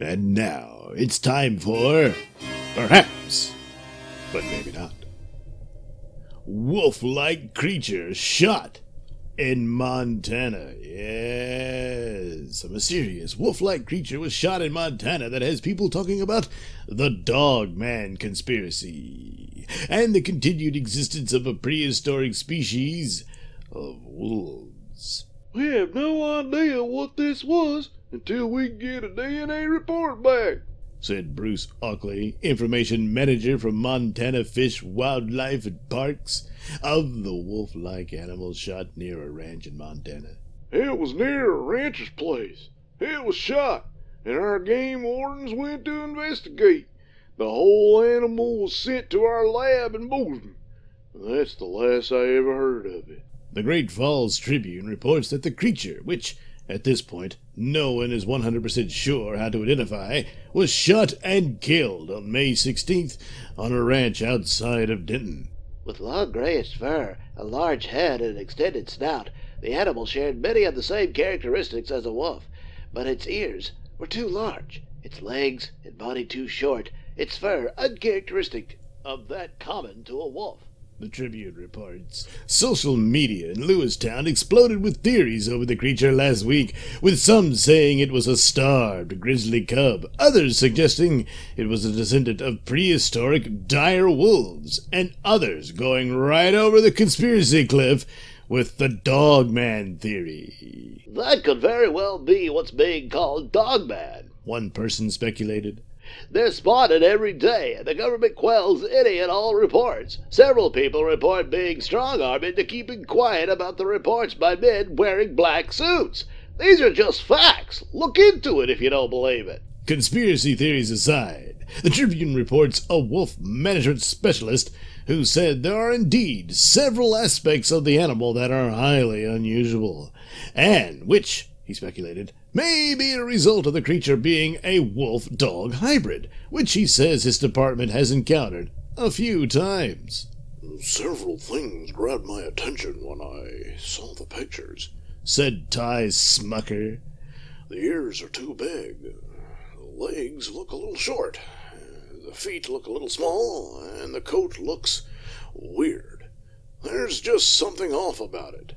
And now it's time for. Perhaps, but maybe not. Wolf like creature shot in Montana. Yes, a mysterious wolf like creature was shot in Montana that has people talking about the Dog Man conspiracy and the continued existence of a prehistoric species of wolves. We have no idea what this was until we get a DNA report back. said Bruce Auchly, information manager from Montana Fish, Wildlife, and Parks, of the wolf like animal shot near a ranch in Montana. It was near a rancher's place. It was shot, and our game wardens went to investigate. The whole animal was sent to our lab in Bozeman. That's the last I ever heard of it. The Great Falls Tribune reports that the creature, which at this point no one is 100% sure how to identify, was shot and killed on May 16th on a ranch outside of Denton. With long grayish fur, a large head, and an extended snout, the animal shared many of the same characteristics as a wolf, but its ears were too large, its legs and body too short, its fur uncharacteristic of that common to a wolf. The Tribune reports. Social media in Lewistown exploded with theories over the creature last week, with some saying it was a starved grizzly cub, others suggesting it was a descendant of prehistoric dire wolves, and others going right over the conspiracy cliff with the Dogman theory. That could very well be what's being called Dogman. One person speculated. They're spotted every day, and the government quells any and all reports. Several people report being strong armed into keeping quiet about the reports by men wearing black suits. These are just facts. Look into it if you don't believe it. Conspiracy theories aside, the Tribune reports a wolf management specialist who said there are indeed several aspects of the animal that are highly unusual, and which, he speculated, may be a result of the creature being a wolf dog hybrid, which he says his department has encountered a few times. Several things grabbed my attention when I saw the pictures. Said Ty Smucker. The ears are too big. The legs look a little short. The feet look a little small, and the coat looks weird. There's just something off about it.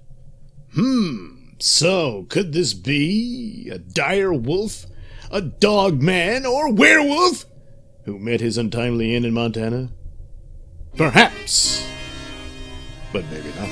Hmm. So, could this be a dire wolf, a dog man, or werewolf who met his untimely end in Montana? Perhaps, but maybe not.